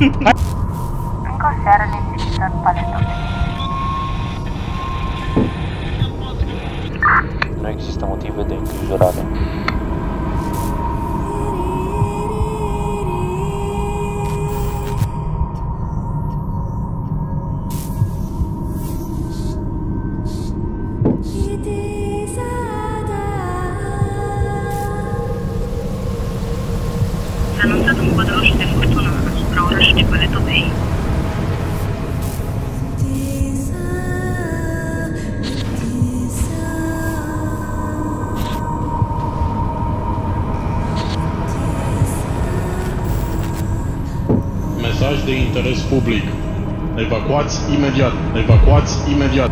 Încă o seară liniștită în paletă. Nu există motive de îngrijorare. Mesaj de interes public. Evacuați imediat. Evacuați imediat.